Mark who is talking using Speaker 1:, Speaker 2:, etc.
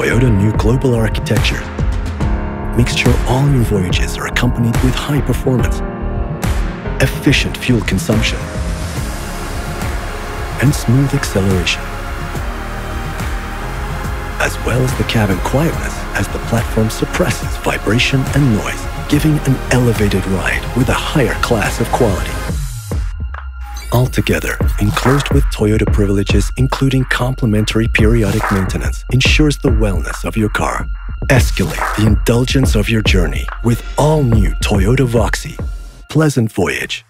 Speaker 1: Toyota New Global Architecture makes sure all your voyages are accompanied with high performance, efficient fuel consumption, and smooth acceleration, as well as the cabin quietness as the platform suppresses vibration and noise, giving an elevated ride with a higher class of quality. Altogether, enclosed with Toyota privileges including complimentary periodic maintenance ensures the wellness of your car. Escalate the indulgence of your journey with all new Toyota Voxy. Pleasant voyage.